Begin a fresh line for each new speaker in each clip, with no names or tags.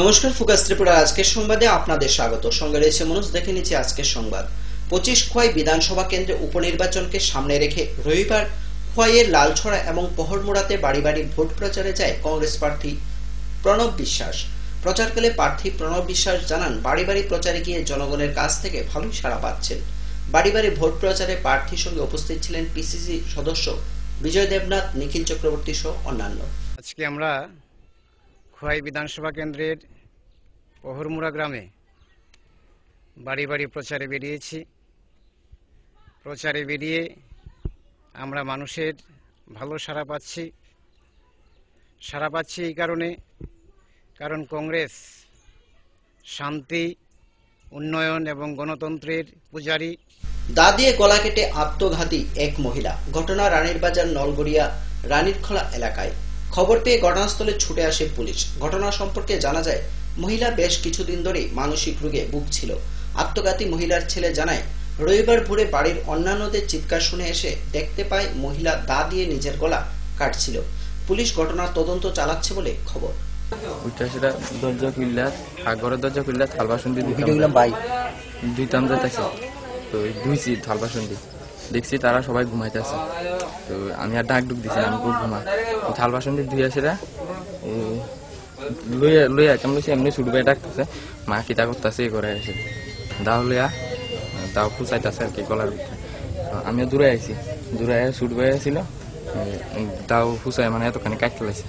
নমস্কার, ফোকাস ত্রিপুরা। আজকের সংবাদে আপনাদের স্বাগত। সঙ্গে রয়েছে মনোজ, দেখে নিচ্ছে আজকের সংবাদ। পঁচিশ খোয়াই বিধানসভা কেন্দ্রে উপনির্বাচনকে সামনে রেখে রবিবার খোয়াইয়ের লালছড়া এবং পহরমোড়াতে বাড়ি বাড়ি ভোট প্রচারে যায় কংগ্রেস প্রার্থী প্রণব বিশ্বাস। প্রচারকালে প্রার্থী প্রণব বিশ্বাস জানান, বাড়ি বাড়ি প্রচারে গিয়ে জনগণের কাছ থেকে ভালোই সাড়া পাচ্ছেন। বাড়ি বাড়ি ভোট প্রচারে প্রার্থীর সঙ্গে উপস্থিত ছিলেন পিসিসি সদস্য বিজয় দেবনাথ, নিখিল চক্রবর্তী সহ অন্যান্য।
আজকে আমরা খোয়াই বিধানসভা কেন্দ্রের পহরমুড়া গ্রামে বাড়ি বাড়ি প্রচারে বেরিয়েছি। প্রচারে বেরিয়ে আমরা মানুষের ভালো সাড়া পাচ্ছি। সাড়া পাচ্ছি এই কারণে, কারণ কংগ্রেস শান্তি, উন্নয়ন এবং গণতন্ত্রের পূজারী।
দা দিয়ে গলা কেটে আত্মঘাতী এক মহিলা। ঘটনা রানীর বাজার নলগড়িয়া, রানীরখোলা এলাকায়। খবর পেয়ে ঘটনাস্থলে ছুটে আসে পুলিশ। ঘটনা সম্পর্কে জানা যায় মহিলা বেশ কিছুদিন ধরেই মানসিক রোগে ভুগছিল। আত্মঘাতী মহিলার ছেলে জানায় রবিবার ভোরে বাড়ির অন্যান্যদের চিৎকার শুনে এসে দেখতে পায় মহিলা দা দিয়ে নিজের গলা কাটছিল। পুলিশ ঘটনার তদন্ত চালাচ্ছে বলে খবর।
ওইটা সেটা দরজা খুললা ঘরের দরজা খুললা থাল বাসন দিয়ে দিতাম
ভিডিওগুলো বাই।
দুইতাম যাইতেছে তো ধুইছি থাল বাসন দিয়ে। দেখছি তারা সবাই ঘুমাইতেছে তো আমি আর ডাক ডুক দিছি আমি খুব ঘুমা থাল বাসন দিয়ে ধুয়ে সেটা লইয়া লইয়া কেমন এমনি ছুটবে ডাকতেছে। মা কিতা করতেছে, এ করে এসে দাও লইয়া, দাও খুঁচাইতেছে আর কি গলার আমিও দূরে আইছি, দূরে ছুটবে ছিল দাও খুঁচাই মানে এতখানি কাটতে লাগছে।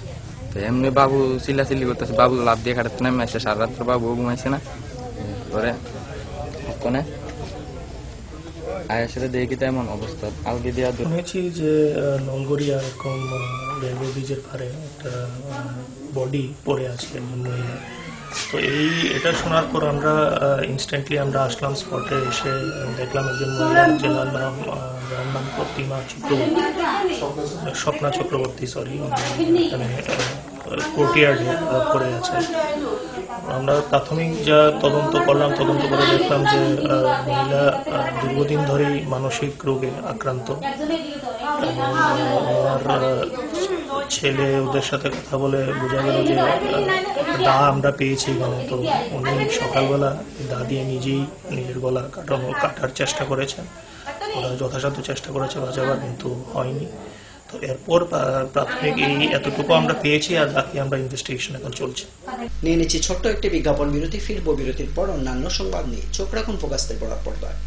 তো এমনি বাবু চিল্লা চিল্লি করতেছে বাবু লাভ দিয়ে খাটাতে নামে আসছে, সারা রাত্র বাবু ঘুমাইছে না। পরে কোনে আয়ের সাথে দেখি তো এমন অবস্থা। আলগে দেওয়া
শুনেছি যে নলগড়িয়া এরকম রেলওয়ে ব্রিজের ধারে একটা বডি পড়ে আছে একজন তো এই, এটা শোনার পর আমরা ইনস্ট্যান্টলি আমরা আসলাম স্পটে এসে দেখলাম একজন মহিলা যেনার নাম যার নাম প্রতিমা চক্রবর্তী স্বপ্না চক্রবর্তী সরি এখানে কোর্টিয়ার্ডে পড়ে আছে। আমরা প্রাথমিক যা তদন্ত করলাম, তদন্ত করে দেখলাম যে মহিলা দীর্ঘদিন ধরেই মানসিক রোগে আক্রান্ত। ছেলে ওদের সাথে কথা বলে বোঝা গেল যে দা আমরা পেয়েছি এখানে। তো উনি সকালবেলা দা দিয়ে নিজেই নিজের গলা কাটানো, কাটার চেষ্টা করেছেন। ওরা যথাসাধ্য চেষ্টা করেছে বাঁচাবার, কিন্তু হয়নি। তো এরপর প্রাথমিক এই এতটুকু আমরা পেয়েছি আর বাকি আমরা ইনভেস্টিগেশন এখন চলছে।
নিয়ে নিচ্ছি ছোট্ট একটি বিজ্ঞাপন বিরতি, ফিরবো বিরতির পর অন্যান্য সংবাদ নিয়ে। চোখ রাখুন ফোকাস বরাবর পর্দায়।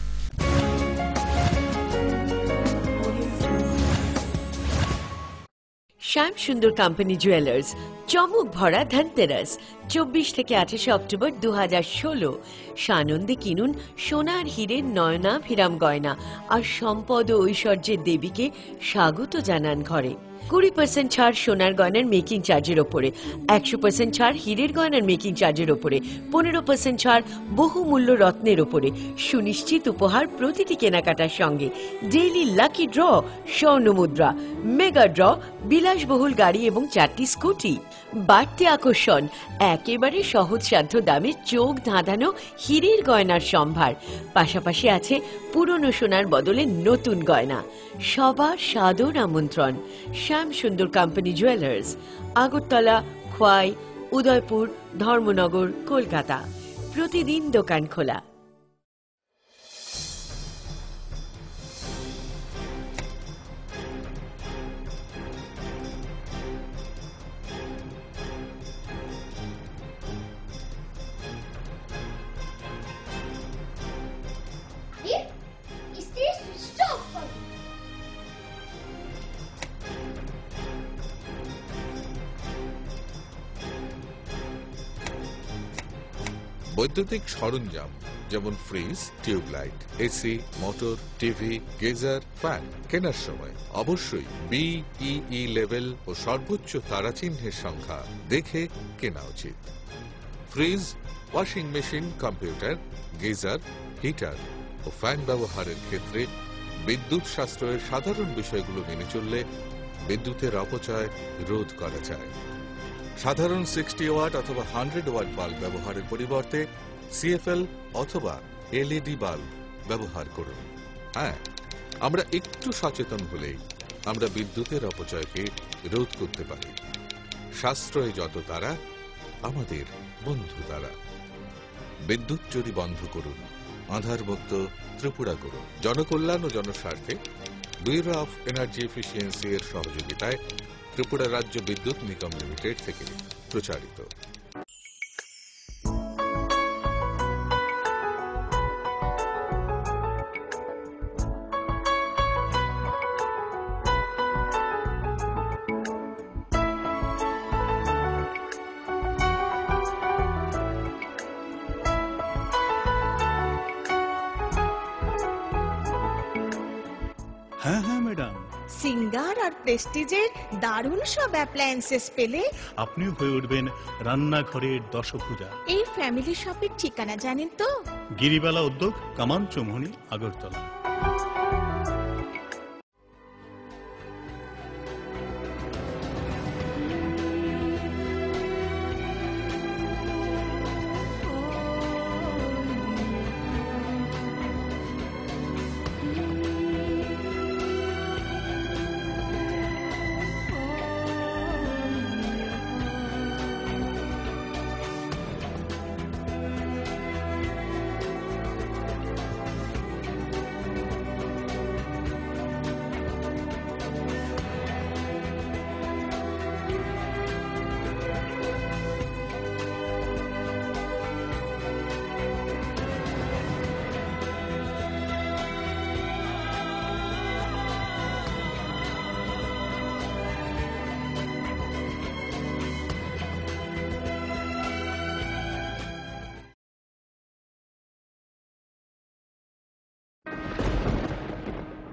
শ্যাম সুন্দর কোম্পানি জুয়েলার্স চমক ভরা ধনতেরাস, চব্বিশ থেকে আঠাশে অক্টোবর দু হাজার ষোলো। সানন্দে কিনুন সোনার হীরের নয়না ভিরাম গয়না আর সম্পদ ও ঐশ্বর্যের দেবীকে স্বাগত জানান ঘরে। কুড়ি পার্সেন্ট ছাড় সোনার গয়নার মেকিং চার্জের ওপরে, একশো পার্সেন্ট ছাড় হীরের গয়নার মেকিং চার্জের ওপরে, পনেরো পার্সেন্ট ছাড় বহুমূল্য রত্নের ওপরে। সুনিশ্চিত উপহার প্রতিটি কেনাকাটার সঙ্গে। ডেইলি লাকি ড্র স্বর্ণ মুদ্রা মেগা ড্র বিলাসবহুল গাড়ি এবং চারটি স্কুটি। বাড়তি আকর্ষণ, একেবারে সহজসাধ্য দামে চোখ ধাঁধানো হীরের গয়নার সম্ভার। পাশাপাশি আছে পুরনো সোনার বদলে নতুন গয়না। সবার সাদর আমন্ত্রণ। Shyam Sundar company jewellers Agartala, Khowai, Udaipur, Dharmanagar, Kolkata. প্রতিদিন দোকান খোলা।
বৈদ্যুতিক সরঞ্জাম, যেমন fridge tube light AC motor TV geyser fan কেনার সময়। অবশ্যই বিইই লেভেল ও সর্বোচ্চ তারাচিহ্নের সংখ্যা দেখে কেনা উচিত। Fridge washing machine computer geyser heater ও ফ্যান ব্যবহারের ক্ষেত্রে বিদ্যুৎ সাশ্রয়ের সাধারণ বিষয়গুলো মেনে চললে বিদ্যুতের অপচয় রোধ করা যায়। সাধারণ সিক্সটি ওয়াট অথবা হান্ড্রেড ওয়াট বাল্ব ব্যবহারের পরিবর্তে সিএফএল অথবা এলইডি বাল্ব ব্যবহার করুন। হ্যাঁ আমরা একটু সচেতন হলেই আমরা বিদ্যুতের অপচয়কে রোধ করতে পারি। সাশ্রয় যত তারা, আমাদের বন্ধু তারা। বিদ্যুৎ চুরি বন্ধ করুন, আধার মুক্ত ত্রিপুরা করুন। জনকল্যাণ ও জনস্বার্থে ব্যুরো অফ এনার্জি এফিসিয়েন্সি এর সহযোগিতায় ত্রিপুরা রাজ্য বিদ্যুৎ নিগম লিমিটেড থেকে প্রচারিত।
হ্যাঁ হ্যাঁ ম্যাডাম।
সিঙ্গার আর প্রেস্টিজের দারুণ সব অ্যাপ্লায়েন্সেস পেলে।
আপনি হয়ে উঠবেন রান্নাঘরের দশভূজা
এই ফ্যামিলি শপের ঠিকানা জানেন তো?
গিরিবালা উদ্যোগ কামান চৌমুহনী আগরতলা।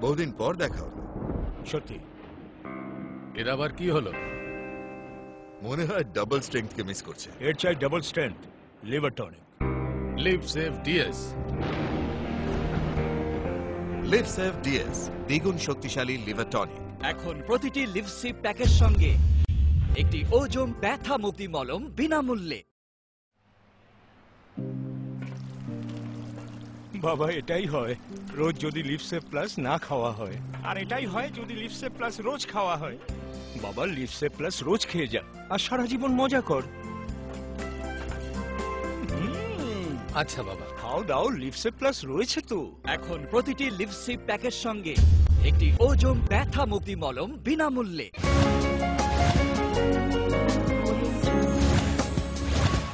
বহুদিন পর দেখা হলো।
সত্যি?
এর আবার কি হলো? মনে হয় ডাবল স্ট্রেংথকে মিস করছে।
এর চাই double strength liver tonic
Liv Save DS Liv Save DS দ্বিগুণ শক্তিশালী লিভার টনিক
এখন প্রতিটি লিভ লিপসিপ প্যাকের সঙ্গে একটি ওজম ব্যথা মুক্তি মলম বিনামূল্যে।
বাবা এটাই হয়। রোজ যদি লিপসে প্লাস না খাওয়া হয়। আর এটাই হয় যদি লিপসে প্লাস রোজ খাওয়া হয়। বাবা লিপসে প্লাস রোজ খেয়ে যা। আর সারা জীবন মজা কর।
আচ্ছা বাবা।
খাও দাও লিপসে প্লাস রয়েছে তো।
এখন প্রতিটি লিপসিপ প্যাকের সঙ্গে একটি ওজম ব্যথা মুক্তি মলম বিনামূল্যে।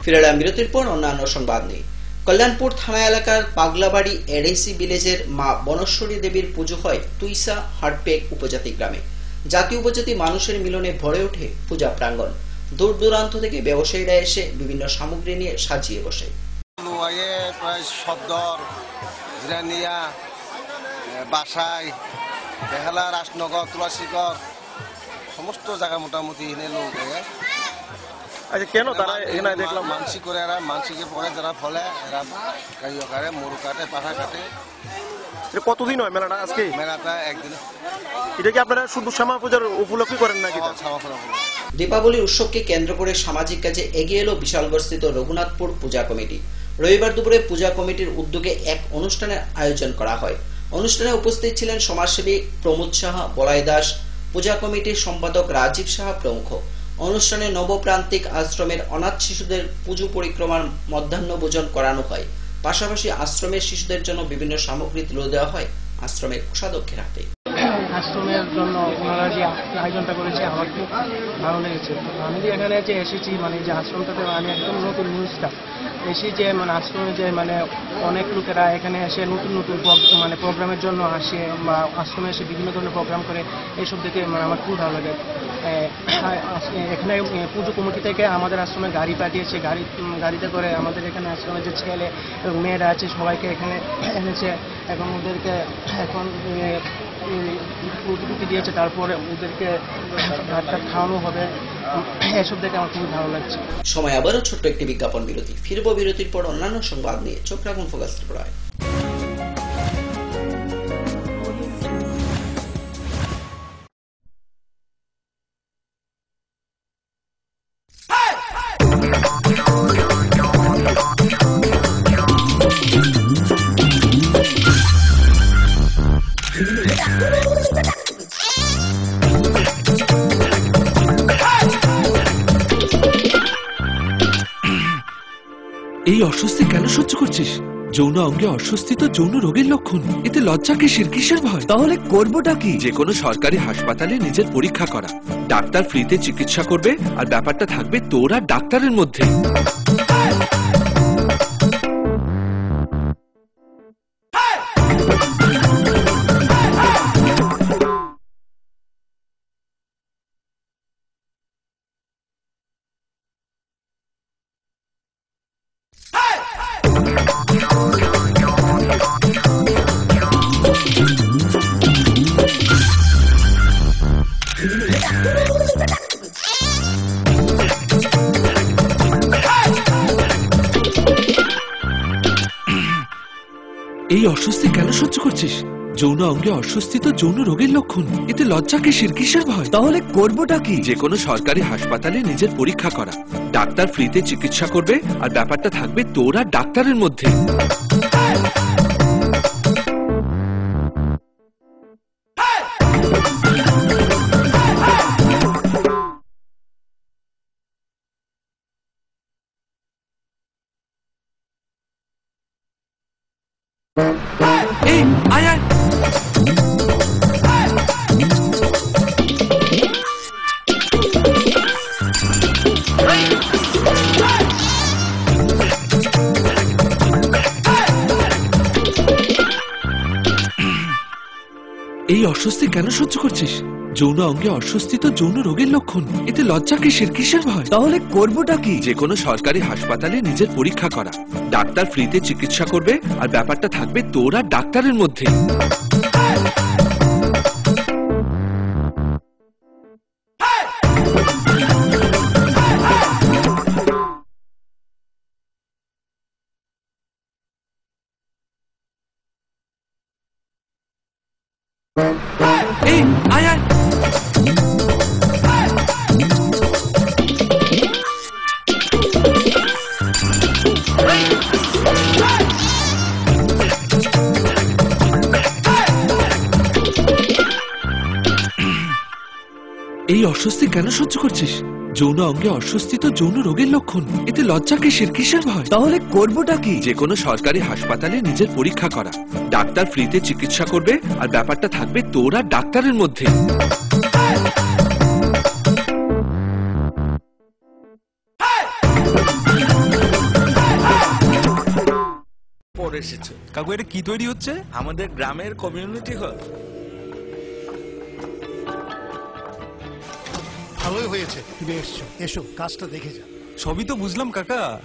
ফিরে এলাম বিরতির পর অন্যান্য সংবাদ নিয়ে। কল্যাণপুর থানা এলাকার পাগলাবাড়ি এডেসি ভিলেজের মা বনশ্বরী দেবীর পুজো হয় তুইসা হাটপেক উপজাতি গ্রামে। জাতি উপজাতি মানুষের মিলনে ভরে ওঠে পূজা প্রাঙ্গণ। দূর দূরান্ত থেকে ব্যবসায়ীরা এসে বিভিন্ন সামগ্রী নিয়ে সাজিয়ে বসে।
সদর, জিরানিয়া বাসাই রাজনগর তুলাসীগড় সমস্ত জায়গা মোটামুটি এনে লোক
আচ্ছা কেন তারা এখানে দেখলাম
মানসি করে এরা মানসিকে পরে যারা ফলে এরা গাড়িও কাটে মরু কাটে পাঠা কাটে।
কতদিন হয় মেলাটা আজকে?
মেলাটা একদিন।
এটা কি আপনারা শুধু শ্যামা পূজার উপলক্ষে করেন নাকি?
দীপাবলির উৎসবকে কেন্দ্র করে সামাজিক কাজে এগিয়ে এলো বিশালগড়স্থিত রঘুনাথপুর পূজা কমিটি। রবিবার দুপুরে পূজা কমিটির উদ্যোগে এক অনুষ্ঠানের আয়োজন করা হয়। অনুষ্ঠানে উপস্থিত ছিলেন সমাজসেবী প্রমোদ সাহা বলাই দাস পূজা কমিটির সম্পাদক রাজীব সাহা প্রমুখ। অনুষ্ঠানে নবপ্রান্তিক আশ্রমের অনাথ শিশুদের পুজো পরিক্রমার মধ্যাহ্ন ভোজন করানো হয়। পাশাপাশি আশ্রমের শিশুদের জন্য বিভিন্ন সামগ্রী তুলে দেওয়া হয় আশ্রমের কোষাধ্যক্ষের হাতে।
আশ্রমের জন্য ওনারা যে আয়োজনটা করেছে, আমার খুব ভালো লেগেছে। আমি যে এখানে যে এসেছি মানে যে আশ্রমটাতে আমি একদম নতুন নিউজটা এসে যে মানে আশ্রমে যে মানে অনেক লোকেরা এখানে এসে নতুন নতুন মানে প্রোগ্রামের জন্য আসে বা আশ্রমে এসে বিভিন্ন ধরনের প্রোগ্রাম করে, এইসব দেখে মানে আমার খুব ভালো লাগে। এখানে এ, পুজো কমিটি থেকে আমাদের আশ্রমে গাড়ি পাঠিয়েছে। গাড়ি গাড়িতে করে আমাদের এখানে আশ্রমে যে ছেলে এবং মেয়েরা আছে সবাইকে এখানে এনেছে এবং ওদেরকে এখন এ, দিয়েছে। তারপরে ওদেরকে ভাত টাত খাওয়ানো হবে। এসব দেখে আমার খুবই ভালো লাগছে।
সময় আবারও ছোট্ট একটি বিজ্ঞাপন বিরতি। ফিরবো বিরতির পর অন্যান্য সংবাদ নিয়ে। চোখ রাখুন ফোকাস ত্রিপুরায়।
অস্বস্তি কেন সহ্য করছিস? যৌন অঙ্গে অস্বস্তি তো যৌন রোগের লক্ষণ। এতে লজ্জা কিসের? কিসের ভয়? তাহলে করবোটা কি? যে কোনো সরকারি হাসপাতালে নিজের পরীক্ষা করা। ডাক্তার ফ্রিতে চিকিৎসা করবে আর ব্যাপারটা থাকবে তোর আর ডাক্তারের মধ্যে। এই অস্বস্তি কেন সহ্য করছিস? যৌন অঙ্গে অস্বস্তি তো যৌন রোগের লক্ষণ। এতে লজ্জা কিসের? কিসের ভয়? তাহলে করবোটা কি? যে কোনো সরকারি হাসপাতালে নিজের পরীক্ষা করা। ডাক্তার ফ্রিতে চিকিৎসা করবে আর ব্যাপারটা থাকবে তোরা ডাক্তারের মধ্যে। কেন সহ্য করছিস? যৌন অঙ্গে অস্বস্তি তো যৌন রোগের লক্ষণ। এতে লজ্জা কিসের? কিসের ভয়? তাহলে করবোটা কি? যে কোনো সরকারি হাসপাতালে নিজের পরীক্ষা করা। ডাক্তার ফ্রিতে চিকিৎসা করবে আর ব্যাপারটা থাকবে তোর আর ডাক্তারের মধ্যে। এই এই অস্বস্তি কেন সহ্য করছিস? যৌন অঙ্গে অস্বস্তি তো যৌন রোগের লক্ষণ। এতে লজ্জা কিসের কিসের ভয়? তাহলে করবোটা কি? যে কোনো সরকারি হাসপাতালে নিজের পরীক্ষা করা। ডাক্তার ফ্রিতে চিকিৎসা করবে আর ব্যাপারটা থাকবে তোর আর ডাক্তারের মধ্যে।
পরে এসেছে। কাকু এটা কি তৈরি হচ্ছে? আমাদের গ্রামের কমিউনিটি হল
ভালোই হয়েছে। তুমি এসছো। এসো কাজটা দেখে যা
সবই তো বুঝলাম কাকা।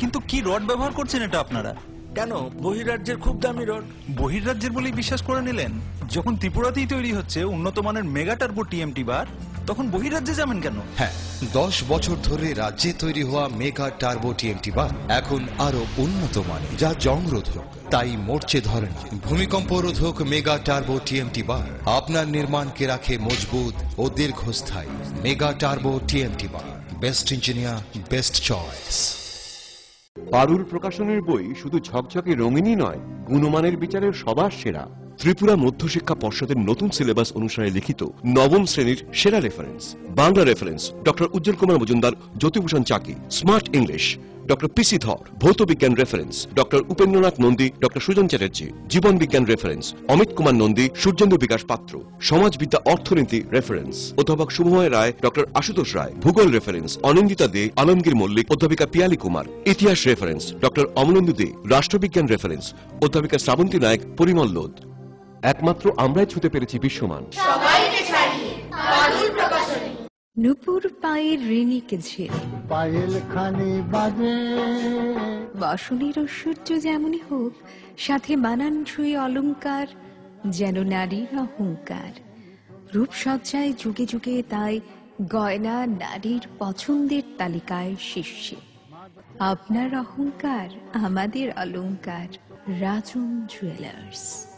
কিন্তু কি রড ব্যবহার করছেন এটা আপনারা? কেন? বহিরাজ্যের খুব দামি রড। বহিরাজ্যের বলেই বিশ্বাস করে নিলেন? যখন ত্রিপুরাতেই তৈরি হচ্ছে উন্নত মানের মেগা টার্বো টিএমটি বার তখন বহিরাজ্যে যাবেন কেন?
হ্যাঁ দশ বছর ধরে রাজ্যে তৈরি হওয়া মেগা টার্বো টিএমটি বাস এখন আরও উন্নত মানে যা জং রোধক তাই মরচে ধরে না ভূমিকম্প রোধক মেগা টার্বো টিএমটি বার। আপনার নির্মাণকে রাখে মজবুত ও দীর্ঘস্থায়ী mega turbo TMT bar. Best engineer, best choice.
Parul প্রকাশনের বই শুধু ঝকঝকে রঙিনই নয়, গুণমানের বিচারের সবার সেরা। ত্রিপুরা মধ্যশিক্ষা পর্ষদের নতুন সিলেবাস অনুসারে লিখিত নবম শ্রেণির সেরা reference Bangla reference doctor Ujjwal Kumar Majumdar, Jyotibhushan Chaki smart English doctor P C Dhar ভৌত বিজ্ঞান reference doctor Upendranath Nandi doctor Sujan Chatterjee, জীবন বিজ্ঞান রেফারেন্স অমিত কুমার নন্দী সূর্যেন্দ্র বিকাশ পাত্র, সমাজবিদ্যা অর্থনীতি রেফারেন্স অধ্যাপক শুভময় রায় ডক্টর আশুতোষ রায়, ভূগোল রেফারেন্স অনিন্দিতা দে, আলমগীর মল্লিক, অধ্যাপিকা পিয়ালি কুমার, ইতিহাস রেফারেন্স ডক্টর অমলেন্দু দে, রাষ্ট্রবিজ্ঞান রেফারেন্স অধ্যাপিকা শ্রাবন্তী নায়ক, পরিমল লোধ। একমাত্র আমরাই ছুতে পেরেছি বিশ্বমান।
সবাইকে ছাড়িয়ে প্রকাশনী।
নুপুর পায়ের রেণিকে ঝেড়ে
পায়েল খানি বাজে।
বসনের ঐশ্বর্য যেমনই হোক সাথে মানানসই অলংকার যেন নারীর অহংকার। রূপসজ্জায় যুগে যুগে তাই গয়না নারীর পছন্দের তালিকায় শীর্ষে। আপনার অহংকার আমাদের অলংকার রাজন জুয়েলার্স।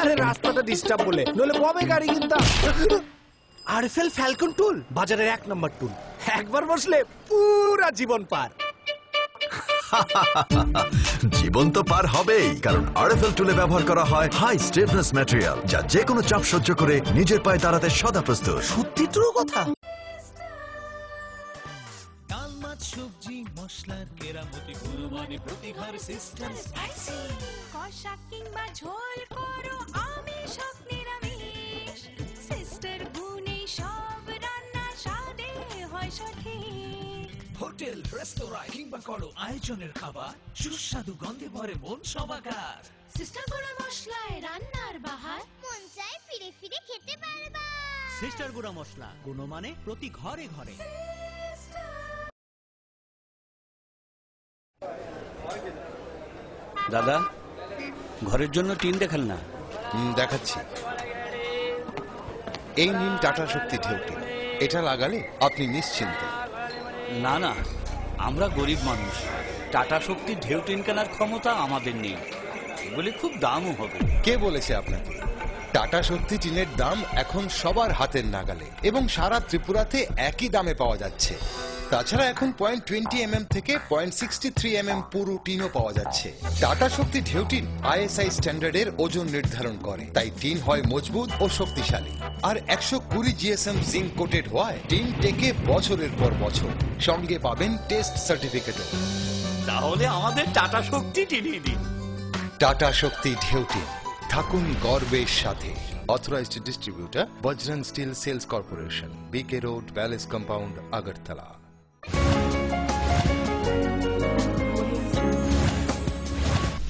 আরে রাস্তাটা ডিস্টার্ব বলে নলে কবে গাড়ি কিনতাম। আরএফএল ফ্যালকন টুল বাজারের এক নম্বর টুল একবার বসলে পুরা জীবন পার।
জীবন তো পার হবেই কারণ আরএফএল টুলে ব্যবহার করা হয় হাই স্টেফনেস ম্যাটেরিয়াল যা যে কোনো চাপ সহ্য করে নিজের পায়ে দাঁড়াতে সদা প্রস্তুত।
সত্যি ট্রু কথা?
মশলার কেরামতি গুণমানে প্রতি ঘর সিস্টেম স্পাইসি
কষা কিংবা ঝোল করো আমিষ হোক নিরামিষ। সিস্টার গুনে সব রান্না স্বাদে হয় সঠিক
হোটেল রেস্তোরাঁ কিংবা করো আয়োজনের খাবার সুস্বাদু গন্ধে ভরে মন সবাকার
সিস্টার গুঁড়ো মশলায় রান্নার বাহার। মন চায় ফিরে ফিরে খেতে পারবা।
সিস্টার গুঁড়া মশলা গুণমানে প্রতি ঘরে ঘরে।
দাদা ঘরের জন্য টিন দেখান না।
দেখাচ্ছি। এই নিন টাটা শক্তি ঢেউটি এটা লাগালে আপনি নিশ্চিন্ত।
না না আমরা গরিব মানুষ। টাটা শক্তি ঢেউ টিন কেনার ক্ষমতা আমাদের নেই। বলে খুব দামও হবে।
কে বলেছে আপনাকে? টাটা শক্তি টিনের দাম এখন সবার হাতের নাগালে এবং সারা ত্রিপুরাতে একই দামে পাওয়া যাচ্ছে। তাছাড়া এখন পয়েন্ট টোয়েন্টি এম থেকে পয়েন্ট সিক্সটি থ্রি এম পুরো টিনও পাওয়া যাচ্ছে। টাটা শক্তি ঢেউ টিন আইএসআই স্ট্যান্ডার্ডের ওজন নির্ধারণ করে। তাই টিন হয় মজবুত ও শক্তিশালী। আর একশো কুড়ি জিএসএম জিঙ্ক কোটেড হওয়ায় টিন টেকে বছরের পর বছর। সঙ্গে পাবেন টেস্ট সার্টিফিকেটও
তাহলে আমাদের টাটা শক্তি টিনিয়ে দিন।
টাটা শক্তি ঢেউটি থাকুন গর্বের সাথে। Authorised distributor Bajrang steel sales corporation BK road palace compound Agartala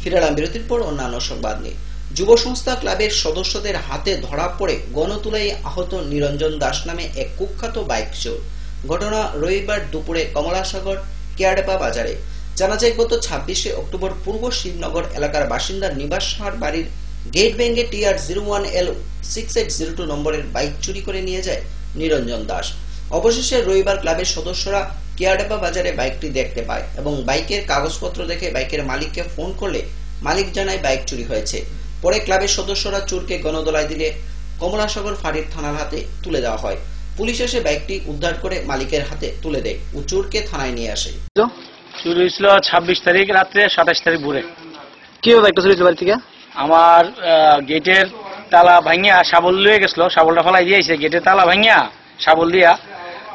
ফিরালাম বিরতির পর অন্যান্য সংবাদ নিয়ে। যুব সংস্থা ক্লাবের সদস্যদের হাতে ধরা পড়ে গণতুলাই আহত নিরঞ্জন দাস নামে এক কুখ্যাত বাইক চোর। ঘটনা রবিবার দুপুরে কমলাসাগর কেয়াডেপা বাজারে। জানা যায়, গত ছাব্বিশে অক্টোবর পূর্ব শিবনগর এলাকার বাসিন্দা নিবাস সাহার বাড়ির gate ব্যাঙ্গে TR zero one L six eight zero two নম্বরের বাইক চুরি করে নিয়ে যায় নিরঞ্জন দাস। অবশেষে রবিবার ক্লাবের সদস্যরা কেয়াডেপা বাজারে বাইকটি দেখতে পায় এবং বাইকের কাগজপত্র দেখে বাইকের মালিককে ফোন করলে মালিক জানায় বাইক চুরি হয়েছে। পরে ক্লাবের সদস্যরা চোরকে গণদোলায় দিলে কমলাসাগর ফাঁড়ির থানার হাতে তুলে দেওয়া হয়। পুলিশ এসে বাইকটি উদ্ধার করে মালিকের হাতে তুলে দেয় ও চোরকে থানায় নিয়ে আসে।
চুরি হয়েছিল ছাব্বিশ তারিখ রাত্রে সাতাশ তারিখ ভোরে।
কীভাবে একটা চুরি বাড়ি থেকে?
আমার আহ, গেটের তালা ভাঙিয়া শাবল লিয়ে গেছিল শাবলটা ফেলাই দিয়েছে গেটের তালা ভাঙিয়া শাবল দিয়া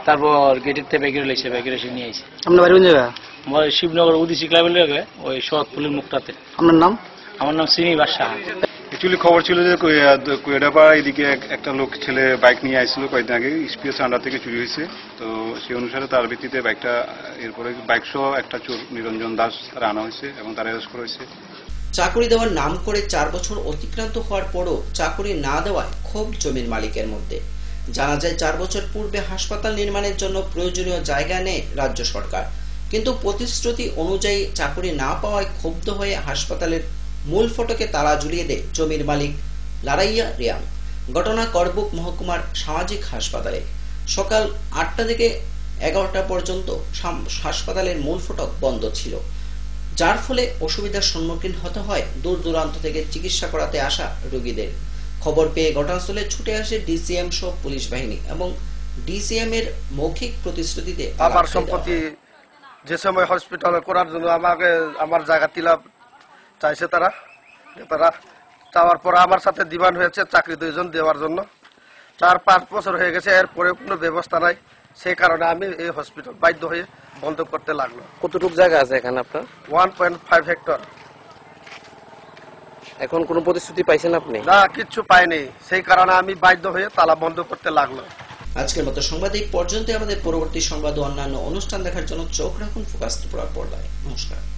তারপর গেটের থেকে ব্যাগের লইছে ব্যাগের এসে নিয়ে আইছে।
আপনার বাড়ি কোন জায়গা
আমার শিবনগর উদিসি ক্লাবের লগে ওই শরৎ ফুলের মুখটাতে।
আপনার নাম?
আমার নাম শ্রীনিবাস সাহা
অ্যাকচুয়ালি খবর ছিল যে কুয়ে- কুয়েডাপাড়া এদিকে একটা লোক ছেলে বাইক নিয়ে আসছিল কয়েকদিন আগে স্পিএস আন্ডার থেকে চুরি হয়েছে। তো সেই অনুসারে তার ভিত্তিতে বাইকটা এরপরে বাইক সহ একটা চোর নিরঞ্জন দাস তারা আনা হয়েছে এবং তারা অ্যারেস্ট করা হয়েছে।
চাকুরি দেওয়ার নাম করে চার বছর অতিক্রান্ত হওয়ার পরও চাকুরি না দেওয়ায় ক্ষোভ জমির মালিকের মধ্যে। জানা যায়, চার বছর পূর্বে হাসপাতাল নির্মাণের জন্য প্রয়োজনীয় জায়গা নেয় রাজ্য সরকার। কিন্তু প্রতিশ্রুতি অনুযায়ী চাকুরি না পাওয়ায় ক্ষুব্ধ হয়ে হাসপাতালের মূল ফটকে তালা ঝুলিয়ে দেয় জমির মালিক লারাইয়া রিয়াং। ঘটনা করবুক মহকুমার সামাজিক হাসপাতালে। সকাল আটটা থেকে এগারোটা পর্যন্ত হাসপাতালের মূল ফটক বন্ধ ছিল, যার ফলে অসুবিধার সম্মুখীন হতে হয় দূর দূরান্ত থেকে চিকিৎসা করাতে আসা রোগীদের। খবর পেয়ে ঘটনাস্থলে ছুটে আসে ডিসিএম সহ পুলিশ বাহিনী এবং ডিসিএম এর মৌখিক প্রতিশ্রুতিতে
আমার সম্পত্তি যে সময় হসপিটালে করার জন্য আমাকে আমার জায়গা তিলা চাইছে তারা তারা চাওয়ার পর আমার সাথে ডিমান্ড হয়েছে চাকরি দুইজন দেওয়ার জন্য। চার পাঁচ বছর হয়ে গেছে এরপরে কোনো ব্যবস্থা নাই। সেই কারণে আমি এই হসপিটাল বাধ্য হয়ে বন্ধ করতে লাগল।
কতটুকু জায়গা আছে এখানে আপনার?
ওয়ান পয়েন্ট ফাইভ হেক্টর
এখন কোনো প্রতিশ্রুতি পাইছেন আপনি?
না কিছু পাইনি। সেই কারণে আমি বাধ্য হয়ে তালা বন্ধ করতে লাগল।
আজকের মতো সংবাদ এই পর্যন্ত আমাদের পরবর্তী সংবাদ ও অন্যান্য অনুষ্ঠান দেখার জন্য চোখ রাখুন ফোকাস ত্রিপুরা পর্দায়। নমস্কার।